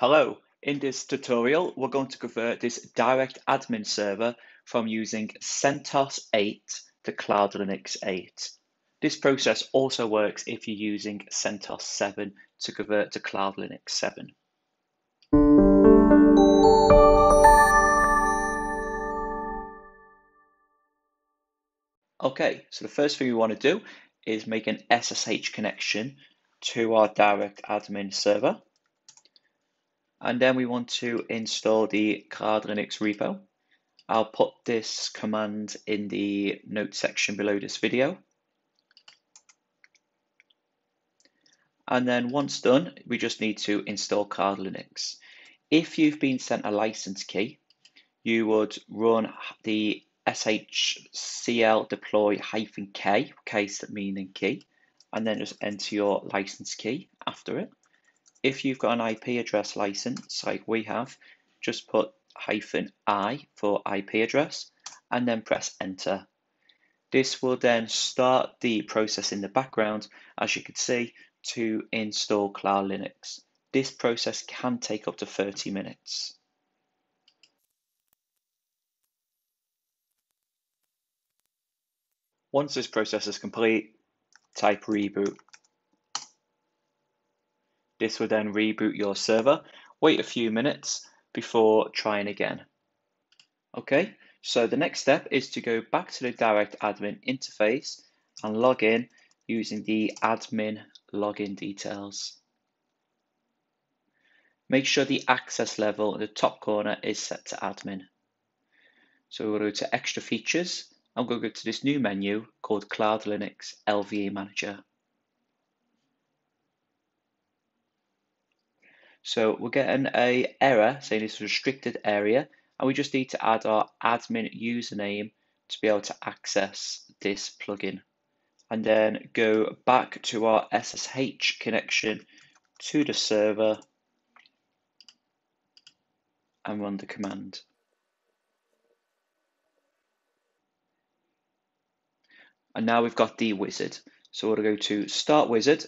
Hello, in this tutorial we're going to convert this direct admin server from using CentOS 8 to Cloud Linux 8. This process also works if you're using CentOS 7 to convert to Cloud Linux 7. Okay, so the first thing we want to do is make an SSH connection to our direct admin server. And then we want to install the Cloud Linux repo. I'll put this command in the notes section below this video. And then once done, we just need to install Cloud Linux. If you've been sent a license key, you would run the sh cldeploy hyphen k, case meaning key, and then just enter your license key after it. If you've got an IP address license like we have, just put hyphen I for IP address and then press enter. This will then start the process in the background, as you can see, to install Cloud Linux. This process can take up to 30 minutes. Once this process is complete, type reboot this will then reboot your server. Wait a few minutes before trying again. Okay, so the next step is to go back to the direct admin interface and log in using the admin login details. Make sure the access level in the top corner is set to admin. So we'll go to extra features and we'll go to this new menu called Cloud Linux LVE Manager. So we're getting a error saying it's a restricted area and we just need to add our admin username to be able to access this plugin. And then go back to our SSH connection to the server and run the command. And now we've got the wizard. So we'll go to start wizard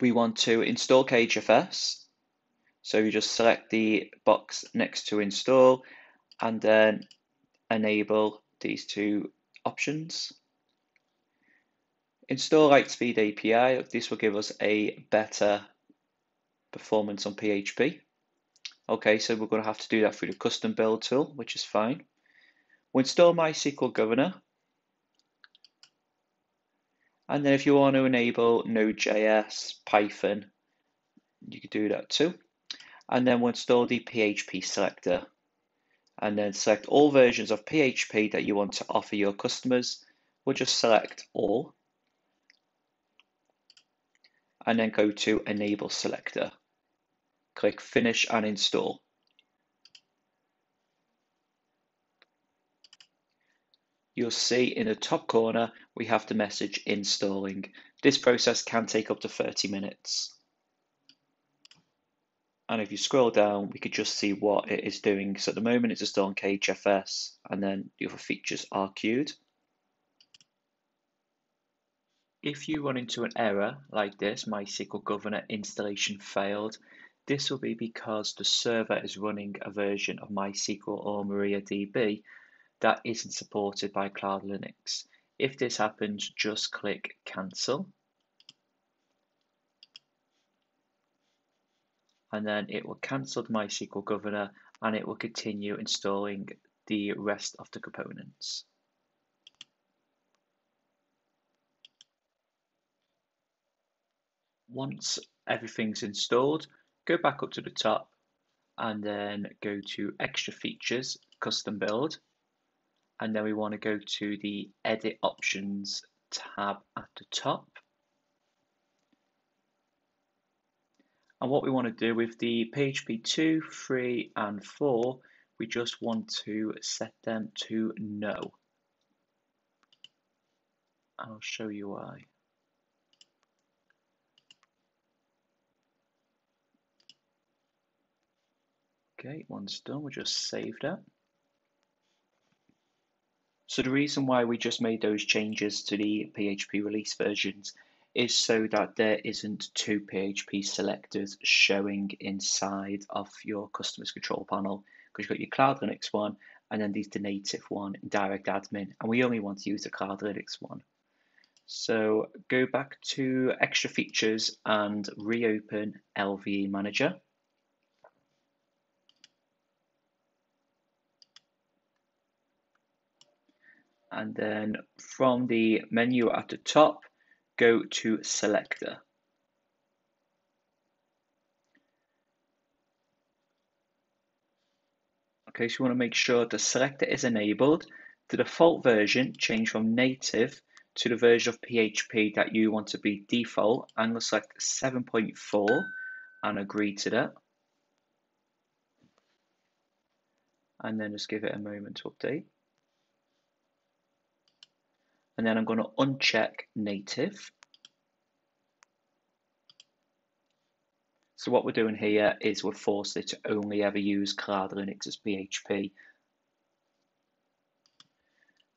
we want to install CageFS. So you just select the box next to install and then enable these two options. Install LiteSpeed API, this will give us a better performance on PHP. Okay, so we're going to have to do that through the custom build tool, which is fine. We'll install MySQL Governor. And then if you want to enable Node.js, Python, you could do that too. And then we'll install the PHP selector. And then select all versions of PHP that you want to offer your customers. We'll just select all. And then go to Enable Selector. Click Finish and Install. You'll see in the top corner we have the message installing. This process can take up to 30 minutes. And if you scroll down, we could just see what it is doing. So at the moment it's installing CageFS and then the other features are queued. If you run into an error like this, MySQL Governor installation failed, this will be because the server is running a version of MySQL or MariaDB that isn't supported by Cloud Linux. If this happens, just click cancel. And then it will cancel the MySQL governor and it will continue installing the rest of the components. Once everything's installed, go back up to the top and then go to extra features, custom build and then we want to go to the edit options tab at the top. And what we want to do with the PHP 2, 3 and 4, we just want to set them to no. I'll show you why. Okay, once done, we'll just save that. So the reason why we just made those changes to the PHP release versions is so that there isn't two PHP selectors showing inside of your customer's control panel because you've got your Cloud Linux one and then there's the native one in Direct Admin and we only want to use the Cloud Linux one. So go back to extra features and reopen LVE Manager. And then from the menu at the top, go to Selector. Okay, so you want to make sure the selector is enabled. The default version change from native to the version of PHP that you want to be default. I'm going to select 7.4 and agree to that. And then just give it a moment to update. And then I'm going to uncheck native. So what we're doing here is we're forced it to only ever use Cloud Linux as PHP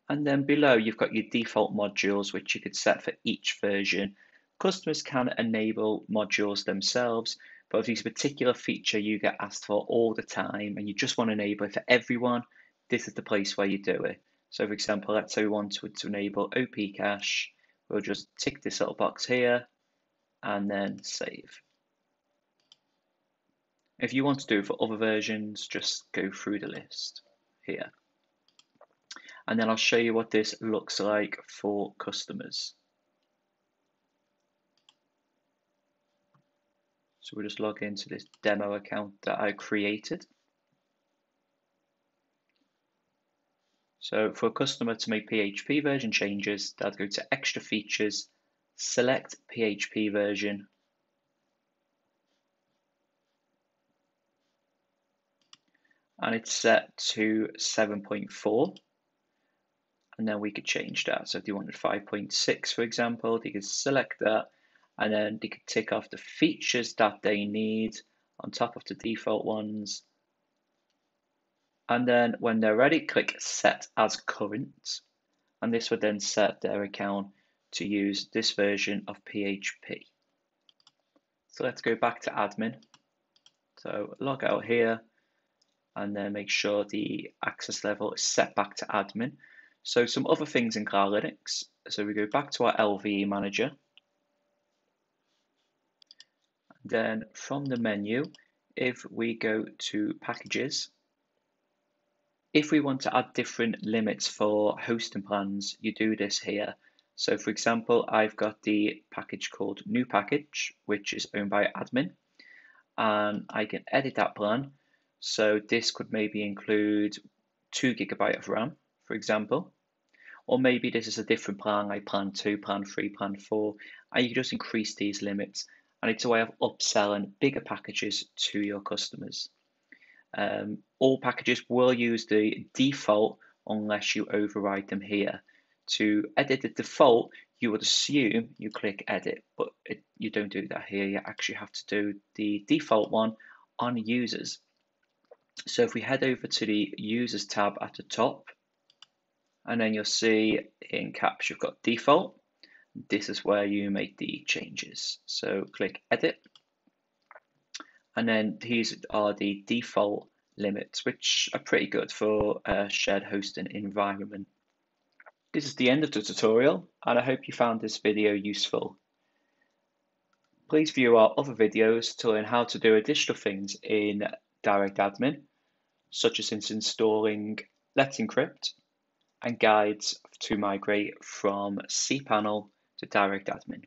and then below, you've got your default modules, which you could set for each version. Customers can enable modules themselves, but if there's a particular feature you get asked for all the time and you just want to enable it for everyone, this is the place where you do it. So for example, let's say we wanted to, to enable OP cache, we'll just tick this little box here and then save. If you want to do it for other versions, just go through the list here and then I'll show you what this looks like for customers. So we'll just log into this demo account that I created. So for a customer to make PHP version changes, they'll go to extra features, select PHP version, and it's set to 7.4 and then we could change that. So if you wanted 5.6, for example, they could select that and then they could tick off the features that they need on top of the default ones. And then when they're ready, click set as current. And this would then set their account to use this version of PHP. So let's go back to admin. So log out here and then make sure the access level is set back to admin. So some other things in Cloud Linux. So we go back to our LVE manager. Then from the menu, if we go to packages, if we want to add different limits for hosting plans, you do this here. So for example, I've got the package called new package, which is owned by admin, and I can edit that plan. So this could maybe include two gigabyte of RAM, for example. Or maybe this is a different plan, like plan two, plan three, plan four, and you just increase these limits. And it's a way of upselling bigger packages to your customers. Um, all packages will use the default unless you override them here. To edit the default, you would assume you click edit, but it, you don't do that here. You actually have to do the default one on users. So if we head over to the users tab at the top, and then you'll see in caps you've got default. This is where you make the changes. So click edit. And then these are the default limits, which are pretty good for a shared hosting environment. This is the end of the tutorial, and I hope you found this video useful. Please view our other videos to learn how to do additional things in Direct Admin, such as installing Let's Encrypt, and guides to migrate from cPanel to Direct Admin.